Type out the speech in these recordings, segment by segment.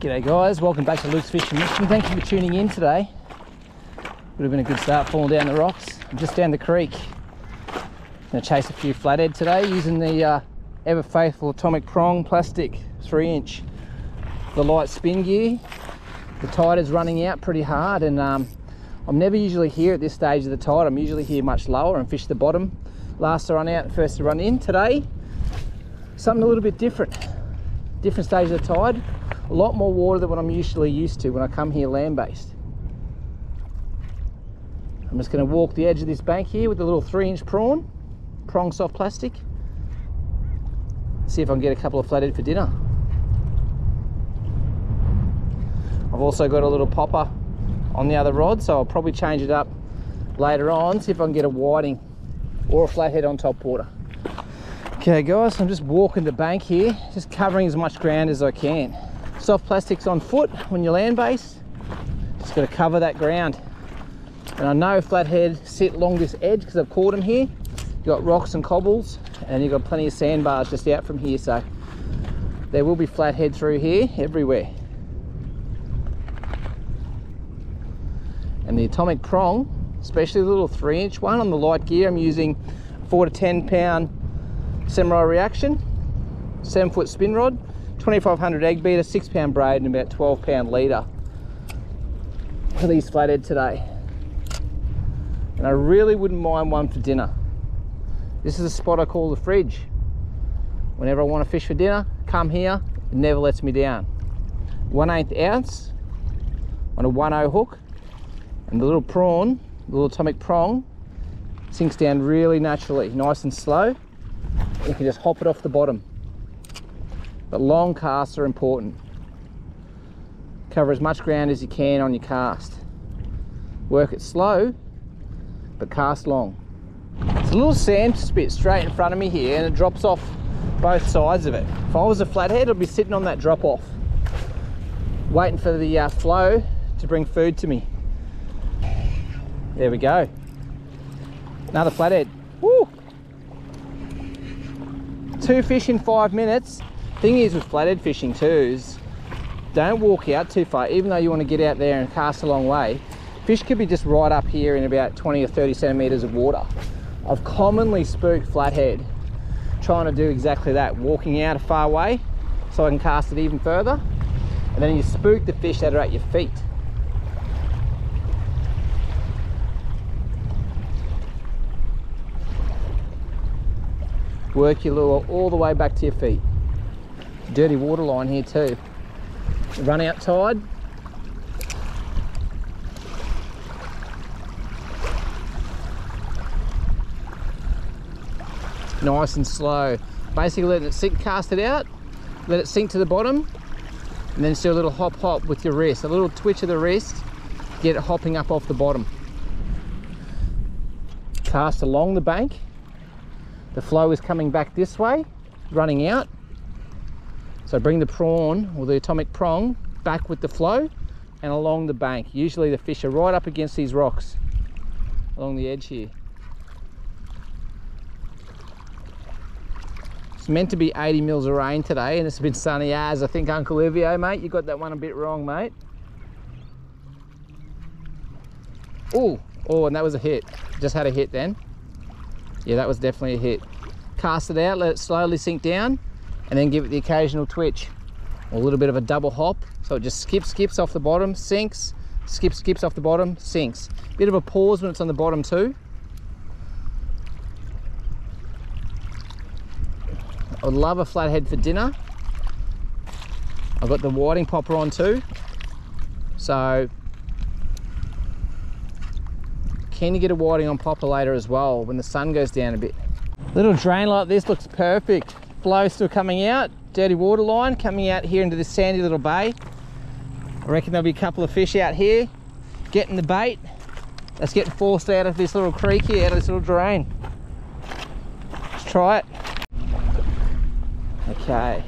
G'day guys, welcome back to Luke's Fishing Mission. Thank you for tuning in today. Would have been a good start falling down the rocks. I'm just down the creek. Gonna chase a few flathead today using the uh, ever faithful atomic prong plastic three inch. The light spin gear. The tide is running out pretty hard and um, I'm never usually here at this stage of the tide. I'm usually here much lower and fish the bottom. Last to run out, first to run in. Today, something a little bit different. Different stage of the tide. A lot more water than what I'm usually used to when I come here land-based. I'm just going to walk the edge of this bank here with a little three inch prawn, prong soft plastic. See if I can get a couple of flathead for dinner. I've also got a little popper on the other rod, so I'll probably change it up later on, see if I can get a whiting or a flathead on top water. Okay guys, I'm just walking the bank here, just covering as much ground as I can. Soft plastics on foot when you land base, just got to cover that ground. And I know flathead sit along this edge because I've caught them here. You've got rocks and cobbles and you've got plenty of sandbars just out from here. So there will be flathead through here everywhere. And the atomic prong, especially the little three inch one on the light gear, I'm using four to 10 pound samurai reaction, seven foot spin rod, 2500 egg beater, six pound braid and about 12 pound leader for these flathead today and I really wouldn't mind one for dinner. This is a spot I call the fridge. Whenever I want to fish for dinner, come here, it never lets me down. One eighth ounce on a 1-0 hook, and the little prawn, the little atomic prong, sinks down really naturally, nice and slow. You can just hop it off the bottom. But long casts are important. Cover as much ground as you can on your cast. Work it slow but cast long. It's a little sand spit straight in front of me here and it drops off both sides of it. If I was a flathead, I'd be sitting on that drop off, waiting for the uh, flow to bring food to me. There we go. Another flathead. Woo! Two fish in five minutes. Thing is with flathead fishing too is don't walk out too far, even though you want to get out there and cast a long way Fish could be just right up here in about 20 or 30 centimeters of water. I've commonly spooked flathead trying to do exactly that, walking out a far way so I can cast it even further. And then you spook the fish that are at your feet. Work your lure all the way back to your feet. Dirty water line here too. Run out tide, nice and slow. Basically let it sink, cast it out, let it sink to the bottom, and then just do a little hop hop with your wrist, a little twitch of the wrist, get it hopping up off the bottom. Cast along the bank. The flow is coming back this way, running out. So bring the prawn or the atomic prong back with the flow and along the bank. Usually the fish are right up against these rocks along the edge here. It's meant to be 80 mils of rain today and it's been sunny as I think Uncle Livio, mate. You got that one a bit wrong, mate. Oh, oh, and that was a hit. Just had a hit then. Yeah, that was definitely a hit. Cast it out, let it slowly sink down, and then give it the occasional twitch. Or a little bit of a double hop. So it just skips, skips off the bottom, sinks, skips, skips off the bottom, sinks. Bit of a pause when it's on the bottom too. I would love a flathead for dinner. I've got the whiting popper on too. So can you get a whiting on popper later as well when the sun goes down a bit. Little drain like this looks perfect. Flow still coming out, dirty water line coming out here into this sandy little bay. I reckon there'll be a couple of fish out here getting the bait. That's getting forced out of this little creek here, out of this little drain. Let's try it. Okay.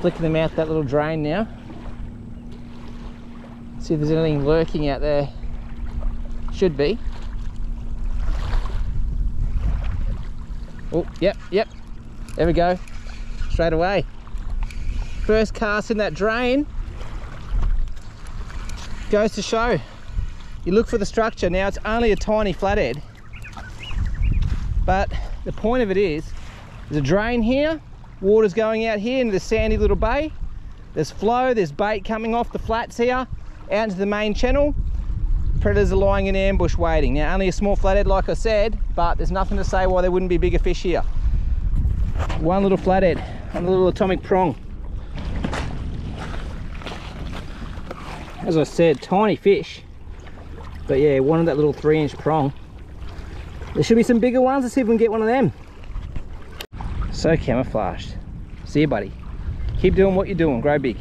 Flicking them out that little drain now. See if there's anything lurking out there. Should be. Oh, yep, yep. There we go. Straight away. First cast in that drain. Goes to show. You look for the structure. Now it's only a tiny flathead. But the point of it is there's a drain here. Water's going out here into the sandy little bay. There's flow. There's bait coming off the flats here out into the main channel. Predators are lying in ambush waiting. Now only a small flathead like i said but there's nothing to say why there wouldn't be bigger fish here one little flathead and a little atomic prong. As i said tiny fish. But yeah wanted that little three inch prong. There should be some bigger ones let's see if we can get one of them. So camouflaged. See you buddy. Keep doing what you're doing. Grow big.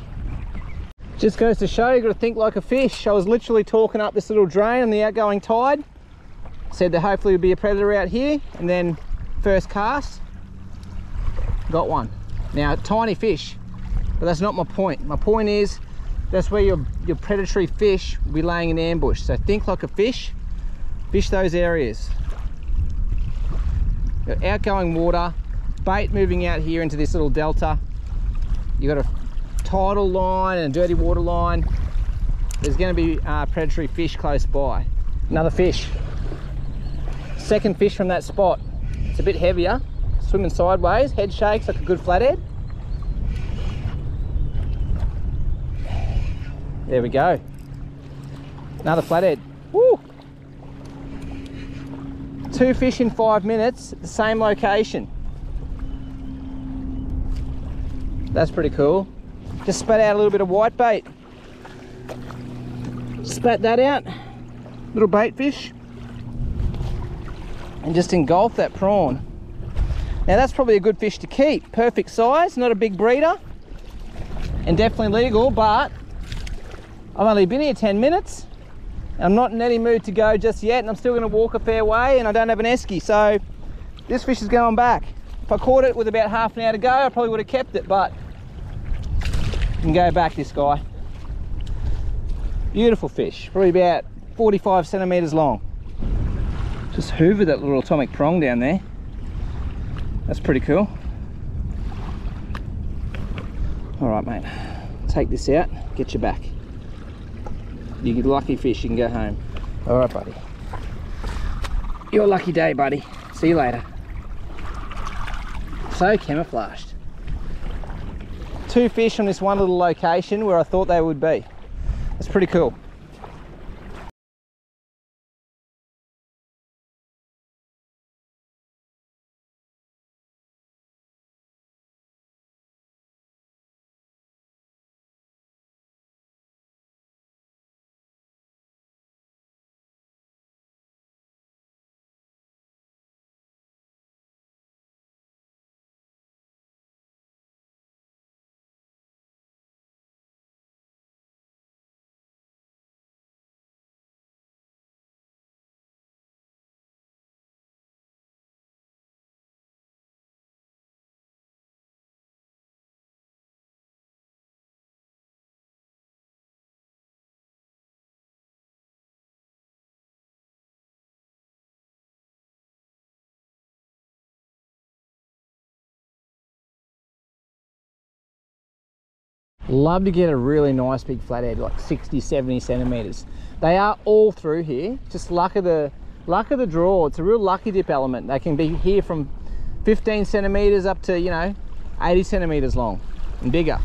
Just goes to show you got to think like a fish. I was literally talking up this little drain on the outgoing tide. Said that hopefully would be a predator out here. And then first cast got one. Now tiny fish but that's not my point. My point is that's where your your predatory fish will be laying in ambush. So think like a fish. Fish those areas. Got outgoing water bait moving out here into this little delta. You got a tidal line and a dirty water line. There's going to be uh, predatory fish close by. Another fish. Second fish from that spot. It's a bit heavier swimming sideways head shakes like a good flathead. There we go. Another flathead. Woo! two fish in five minutes the same location. That's pretty cool. Just spat out a little bit of white bait. Spat that out little bait fish and just engulf that prawn now that's probably a good fish to keep. Perfect size not a big breeder and definitely legal but I've only been here 10 minutes. I'm not in any mood to go just yet and I'm still going to walk a fair way and I don't have an esky so this fish is going back. If I caught it with about half an hour to go I probably would have kept it but can go back this guy. Beautiful fish probably about 45 centimeters long. Just hoovered that little atomic prong down there that's pretty cool. All right mate. Take this out. Get you back. You get lucky fish you can go home. All right buddy. Your lucky day buddy. See you later. So camouflaged. Two fish on this one little location where I thought they would be. That's pretty cool. Love to get a really nice big flathead like 60 70 centimeters. They are all through here. Just luck of the luck of the draw. It's a real lucky dip element. They can be here from 15 centimeters up to you know 80 centimeters long and bigger.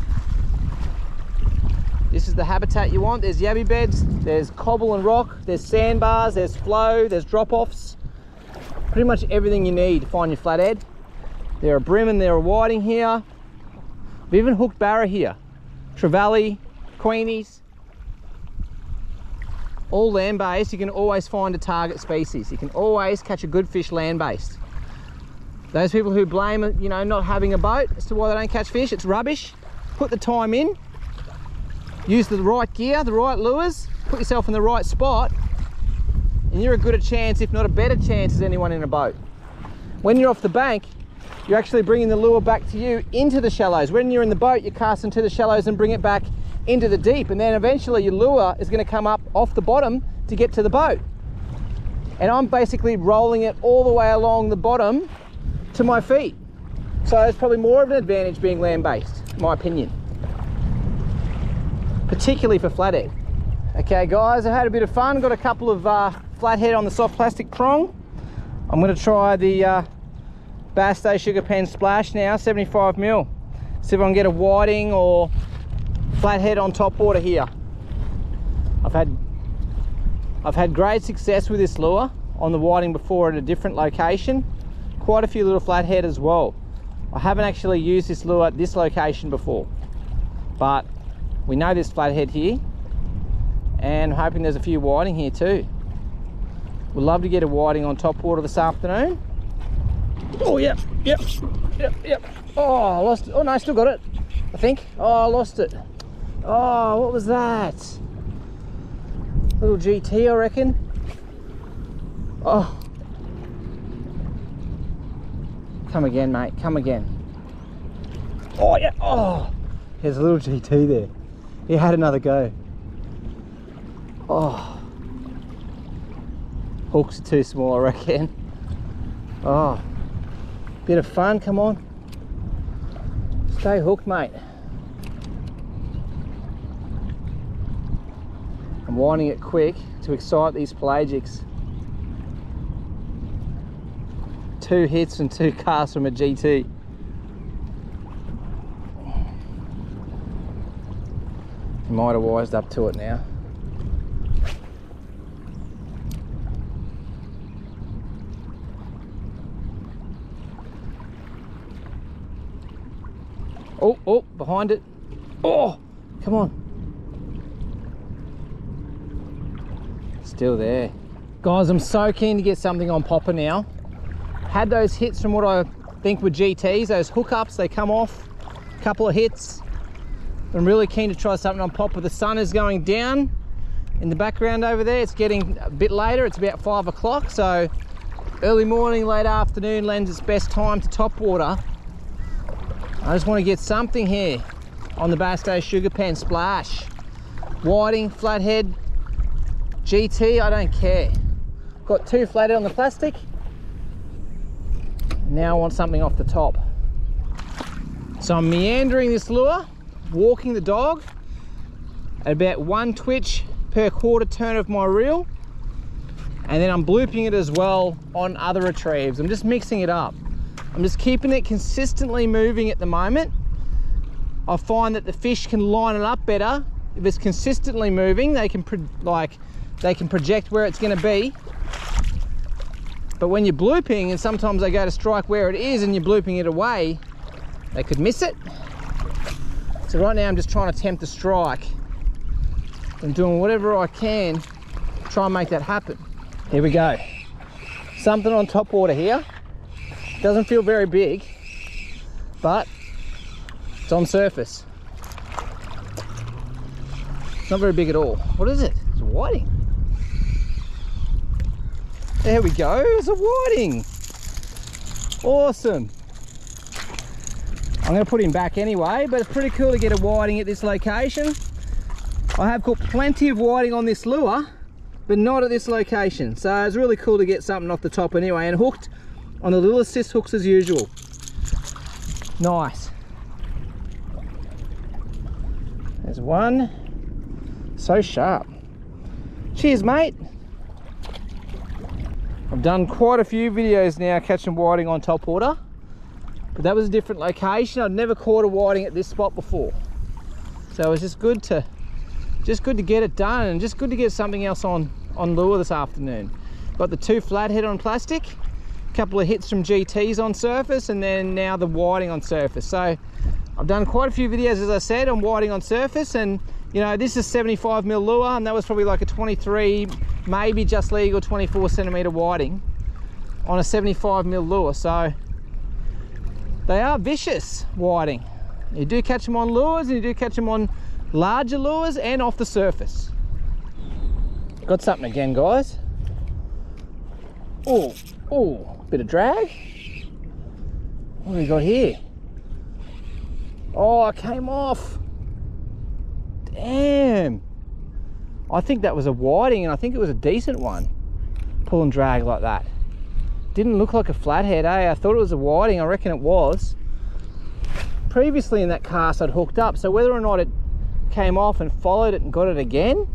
This is the habitat you want. There's yabby beds there's cobble and rock there's sandbars there's flow there's drop-offs. Pretty much everything you need to find your flathead. There are bream and there are whiting here. We've even hooked barra here trevally, queenies, all land-based, you can always find a target species. You can always catch a good fish land-based. Those people who blame, you know, not having a boat as to why they don't catch fish, it's rubbish. Put the time in, use the right gear, the right lures, put yourself in the right spot, and you're a good a chance, if not a better chance, as anyone in a boat. When you're off the bank, you're actually bringing the lure back to you into the shallows. When you're in the boat, you cast into the shallows and bring it back into the deep. And then eventually your lure is gonna come up off the bottom to get to the boat. And I'm basically rolling it all the way along the bottom to my feet. So it's probably more of an advantage being land-based, my opinion. Particularly for flathead. Okay guys, I had a bit of fun. Got a couple of uh, flathead on the soft plastic prong. I'm gonna try the uh, Bassday Sugapen Splash now, 75 mil. See if I can get a whiting or flathead on top water here. I've had I've had great success with this lure on the whiting before at a different location. Quite a few little flathead as well. I haven't actually used this lure at this location before, but we know there's flathead here and hoping there's a few whiting here too. We'd love to get a whiting on top water this afternoon. Oh, yep, yep, yep, yep. Oh, I lost it. Oh, no, I still got it, I think. Oh, I lost it. Oh, what was that? Little GT, I reckon. Oh. Come again, mate. Come again. Oh, yeah. Oh. There's a little GT there. He had another go. Oh. Hooks are too small, I reckon. Oh. Bit of fun, come on. Stay hooked, mate. I'm winding it quick to excite these pelagics. Two hits and two casts from a GT. Might have wised up to it now. Oh, oh, behind it. Oh, come on. Still there. Guys, I'm so keen to get something on popper now. Had those hits from what I think were GTs, those hookups, they come off. Couple of hits. I'm really keen to try something on popper. The sun is going down in the background over there. It's getting a bit later. It's about five o'clock. So early morning, late afternoon lends its best time to top water. I just want to get something here on the Day Sugapen Splash. Whiting, flathead, GT, I don't care. Got two flathead on the plastic. Now I want something off the top. So I'm meandering this lure, walking the dog at about one twitch per quarter turn of my reel. And then I'm blooping it as well on other retrieves. I'm just mixing it up. I'm just keeping it consistently moving at the moment. I find that the fish can line it up better if it's consistently moving. They can like they can project where it's going to be. But when you're blooping and sometimes they go to strike where it is and you're blooping it away, they could miss it. So right now I'm just trying to tempt the strike. I'm doing whatever I can try and make that happen. Here we go. Something on top water here. Doesn't feel very big, but it's on surface. It's not very big at all. What is it? It's a whiting. There we go, it's a whiting. Awesome. I'm gonna put him back anyway, but it's pretty cool to get a whiting at this location. I have caught plenty of whiting on this lure, but not at this location. So it's really cool to get something off the top anyway and hooked on the little assist hooks as usual. Nice. There's one. So sharp. Cheers, mate. I've done quite a few videos now catching whiting on top water, but that was a different location. I'd never caught a whiting at this spot before. So it was just good to just good to get it done and just good to get something else on on lure this afternoon. Got the two flathead on plastic couple of hits from GTs on surface and then now the whiting on surface. So I've done quite a few videos, as I said, on whiting on surface and you know, this is 75 mil lure and that was probably like a 23, maybe just legal 24 centimeter whiting on a 75 mil lure. So they are vicious whiting. You do catch them on lures and you do catch them on larger lures and off the surface. Got something again, guys. Oh, oh, Bit of drag. What do we got here? Oh, I came off. Damn. I think that was a whiting and I think it was a decent one. Pull and drag like that. Didn't look like a flathead, eh? I thought it was a whiting, I reckon it was. Previously in that cast I'd hooked up, so whether or not it came off and followed it and got it again,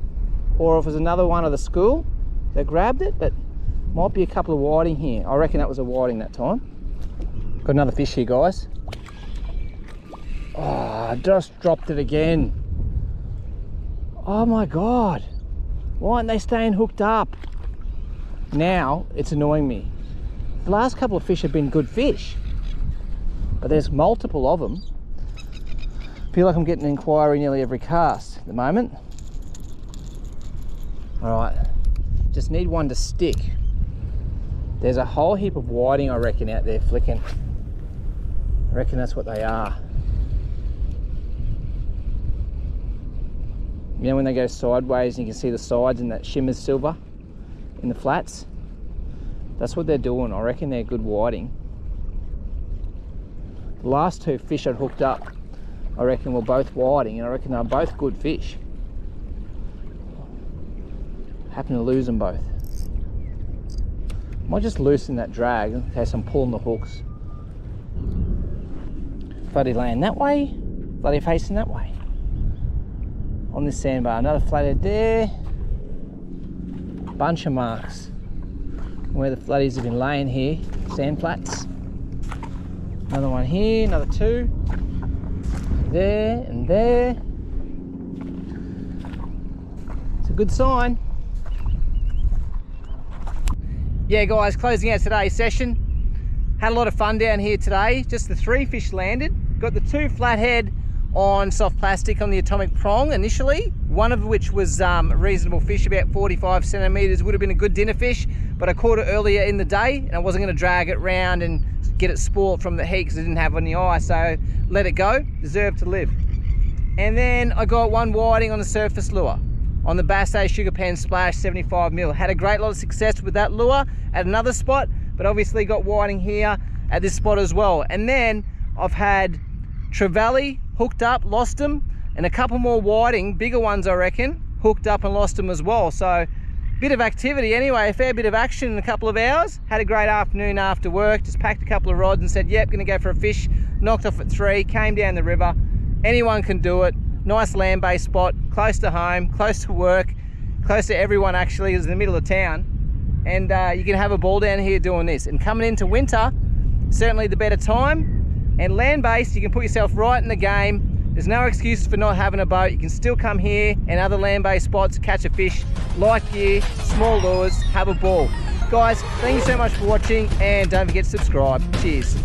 or if it was another one of the school that grabbed it, but might be a couple of whiting here. I reckon that was a whiting that time. Got another fish here, guys. Oh, I just dropped it again. Oh my God. Why aren't they staying hooked up? Now it's annoying me. The last couple of fish have been good fish, but there's multiple of them. feel like I'm getting an inquiry nearly every cast at the moment. All right, just need one to stick. There's a whole heap of whiting, I reckon, out there flicking. I reckon that's what they are. You know when they go sideways and you can see the sides and that shimmers silver in the flats? That's what they're doing. I reckon they're good whiting. The last two fish I'd hooked up, I reckon were both whiting and I reckon they're both good fish. Happened to lose them both. Might just loosen that drag in case I'm pulling the hooks. Bloody land that way, bloody facing that way on this sandbar. Another flathead there. Bunch of marks where the flatties have been laying here, sand flats. Another one here, another two. There and there. It's a good sign. Yeah guys, closing out today's session. Had a lot of fun down here today. Just the three fish landed. Got the two flathead on soft plastic on the atomic prong initially, one of which was um, a reasonable fish, about 45 centimeters, would have been a good dinner fish, but I caught it earlier in the day and I wasn't gonna drag it round and get it spoiled from the heat because I didn't have any eye, so let it go, deserved to live. And then I got one whiting on the surface lure on the Bassday Sugapen Splash 75 mil. Had a great lot of success with that lure at another spot, but obviously got whiting here at this spot as well. And then I've had trevally hooked up, lost them, and a couple more whiting, bigger ones I reckon, hooked up and lost them as well. So bit of activity anyway, a fair bit of action in a couple of hours. Had a great afternoon after work, just packed a couple of rods and said, yep, gonna go for a fish. Knocked off at three, came down the river. Anyone can do it. Nice land-based spot, close to home, close to work, close to everyone actually, is in the middle of town. And uh, you can have a ball down here doing this. And coming into winter, certainly the better time and land-based, you can put yourself right in the game. There's no excuse for not having a boat. You can still come here and other land-based spots, catch a fish, light gear, small lures, have a ball. Guys, thank you so much for watching and don't forget to subscribe. Cheers.